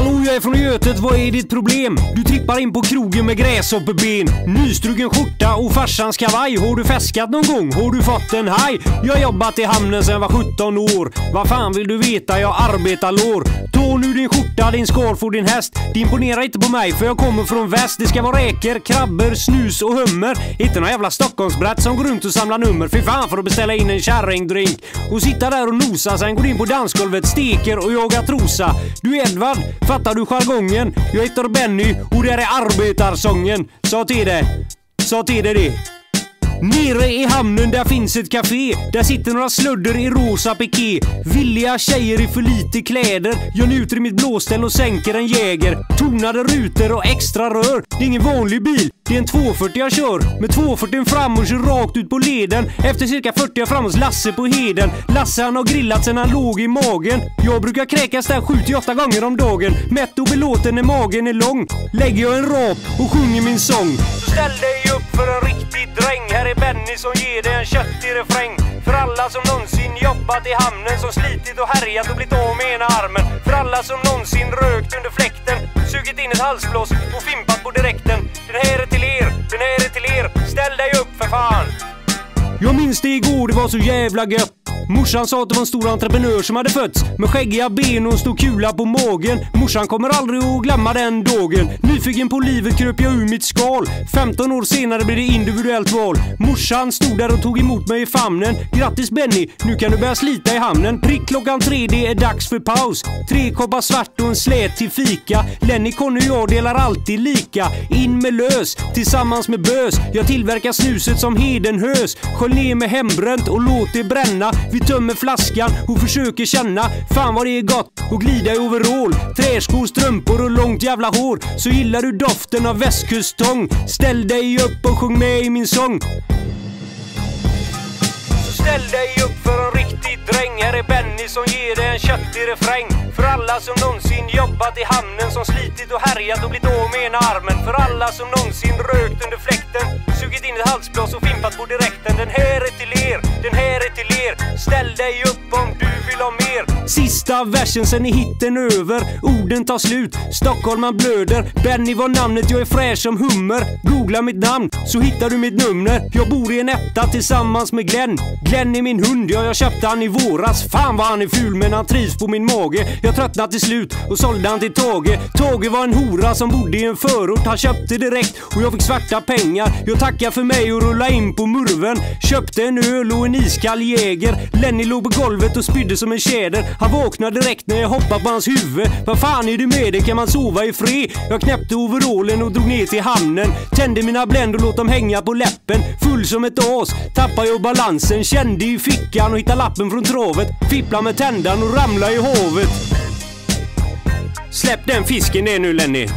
Hallå, jag är från Götet, vad är ditt problem? Du trippar in på krogen med gräshopperben, nystruken skjorta och farsans kavaj. Har du feskat någon gång? Har du fått en haj? Jag har jobbat i hamnen sedan jag var 17 år. Vad fan vill du veta? Jag arbetar lår. Ta nu din skjorta, din scarf och din häst. Det imponerar inte på mig för jag kommer från väst. Det ska vara räkor, krabbor, snus och hummer. Inte nån jävla stockholmsbratt som går runt och samlar nummer. Fy fan för att beställa in en kärringdrink. Och sitta där och nosa, sen går in på dansgolvet, steker och jagar trosa. Du Edvard, fattar du jargongen? Jag heter Benny och det här är arbetarsången. Sa till dig. Sa till det det. Nere i hamnen där finns ett café. Där sitter några sludder i rosa piké. Villiga tjejer i för lite kläder. Jag njuter i mitt blåställ och sänker en Jäger. Tonade rutor och extra rör. Det är ingen vanlig bil. Det är en 240 jag kör. Med 240 fram och kör rakt ut på leden. Efter cirka 40 fram hos Lasse på Heden. Lasse han har grillat sen han låg i magen. Jag brukar kräkas där 7-8 gånger om dagen. Mätt och belåten när magen är lång. Lägger jag en rap och sjunger min sång. Så ställ dig upp för en riktig. Ni som ger dig en köttig refräng. För alla som någonsin jobbat i hamnen, som slitit och härjat och blivit av med ena armen. För alla som någonsin rökt under fläkten, sugit in ett halsblås och fimpat på direkten. Den här är till er, den här är till er. Ställ dig upp för fan! Jag minns det igår, det var så jävla gött. Morsan sa att det var en stor entreprenör som hade fötts med skäggiga ben och en stor kula på magen. Morsan kommer aldrig att glömma den dagen. Nyfiken på livet kröp jag ur mitt skal. 15 år senare blev det individuellt val. Morsan stod där och tog emot mig i famnen. Grattis Benny, nu kan du börja slita i hamnen. Prick klockan tre, det är dags för paus. Tre koppar svart och en slät till fika. Lenny, Conny och jag delar alltid lika. In med lös, tillsammans med bös. Jag tillverkar snuset som hedenhös. Skölj ner med hembränt och låt det bränna. Vi tömmer flaskan och försöker känna Fan vad det är gott att glida i overall. Träskor, strumpor och långt jävla hår. Så gillar du doften av västkusttång Ställ dig upp och sjung med i min sång. Så ställ dig upp för en riktig dräng. Här är Benny som ger dig en köttig refräng. För alla som någonsin jobbat i hamnen Som slitit och härjat och blivit av med ena armen. För alla som någonsin rökt under fläkten Sugit in ett halsblås och fimpat på direkten. Den här är till Ställ dig upp Sista versen sen är hitten över. Orden tar slut, Stockholman blöder. Benny var namnet, jag är fräsch som hummer. Googla mitt namn så hittar du mitt nummer. Jag bor i en etta tillsammans med Glenn. Glenn är min hund, ja jag köpte han i våras. Fan vad han är ful men han trivs på min mage. Jag tröttnade till slut och sålde han till Tage. Tage var en hora som bodde i en förort. Han köpte direkt och jag fick svarta pengar. Jag tackar för mig och rulla in på murven. Köpte en öl och en iskall Jäger. Lenny låg på golvet och spydde som en tjäder. Han vaknade direkt när jag hoppade på hans huvud Vad fan är det med dig? Kan man sova i fred? Jag knäppte overallen och drog ner till hamnen Tände mina Blend och låt dem hänga på läppen Full som ett as tappade jag balansen Kände i fickan och hittade lappen från travet Fippla med tändan och ramla i havet Släpp den fisken ner nu Lenny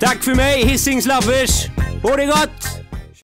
Tack för mig Hisings lovers! Ha det gott!